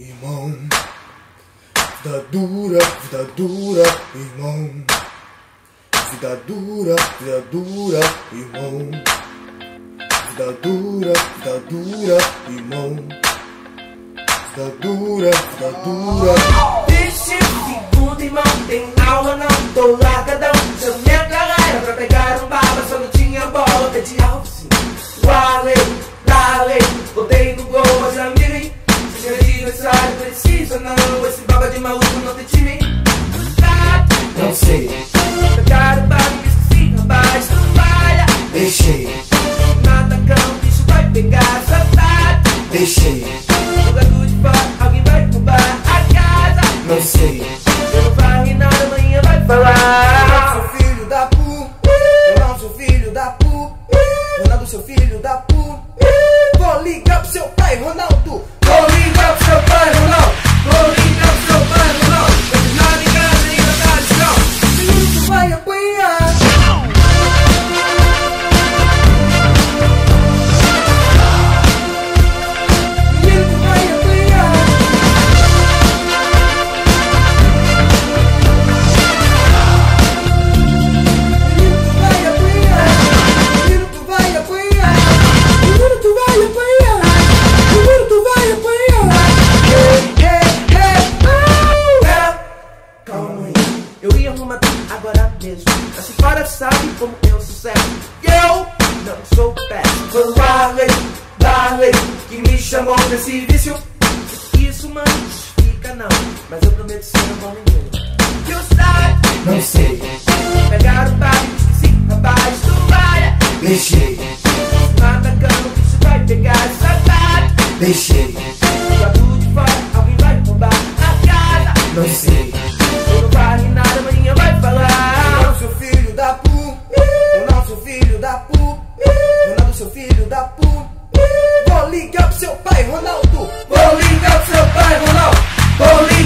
Irmão, vida dura, vida dura, irmão. Vida dura, vida dura, irmão. Vida dura, vida dura, irmão. Vida dura, vida dura. Vixe, segundo irmão, tem aula não, tô largadão. Chamei a galera pra pegar um baba, Se aniversário, precisa não, esse baba de maluco não tem time. Não sei, pegar o baba e esqueci, rapaz, não falha. deixei, Nada cão, bicho vai pegar, safado. deixei, Jogador de fora, alguém vai roubar a casa. não sei. Eu não varre nada, amanhã vai falar. sou filho da pu, eu não sou filho da pu, Ronaldo seu filho da pu. Mesmo. Mas se fora sabe como eu sou certo. Eu não sou péssimo. Foi o Barley, Barley, que me chamou desse vício. Isso, mano, justifica não. Mas eu prometo ser um bom menino. You start, Não sei, pegar o e esqueci, rapaz, tu vai. deixei, Nada cama, que isso vai pegar, safado. deixei, Jogador de fora, alguém vai roubar a casa. não sei. filho da puta. Vou ligar pro seu pai, Ronaldo. Vou ligar pro seu pai, Ronaldo. Vou ligar